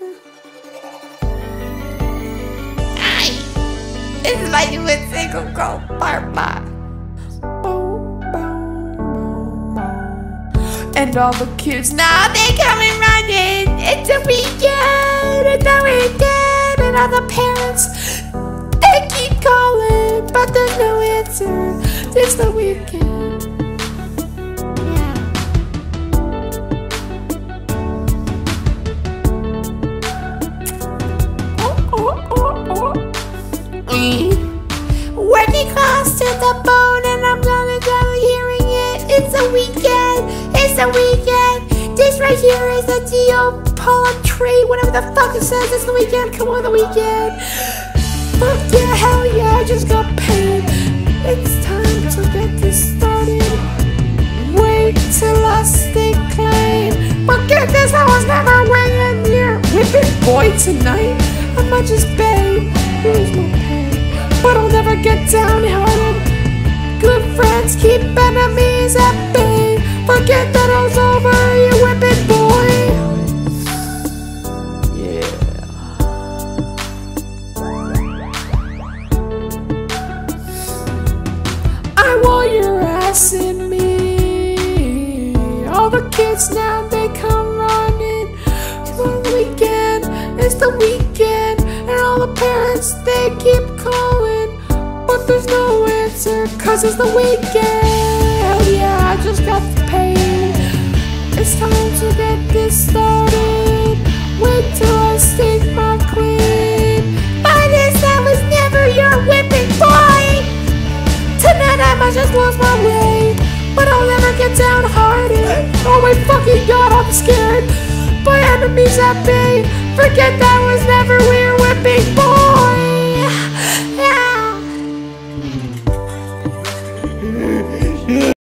This is my newest single called Barba. And all the kids now they coming running. It's a weekend, it's a weekend, and all the parents they keep calling, but there's no answer. It's the weekend. Weekend, it's a weekend. This right here is a deal. Palm tree, whatever the fuck it says. It's the weekend. Come on, the weekend. Fuck yeah, hell yeah, I just got paid. It's time to get this started. Wait till I stay claim. But get this, I was never weighing near. Whipping boy tonight. I might just bang. There's no pay. But I'll never get downhearted. Good friends keep enemies at bay. Forget that I was over, you whipping boy. Yeah. I want your ass in me. All the kids now they come running. It's the weekend, it's the weekend, and all the parents they keep calling, but there's no answer cause it's the weekend. Hell yeah, just got paid. It's time to get this started. Wait till I stake my queen. By this, I was never your whipping boy. Tonight I might just lose my way, but I'll never get downhearted. Oh my fucking god, I'm scared. My enemies at bay. Forget that.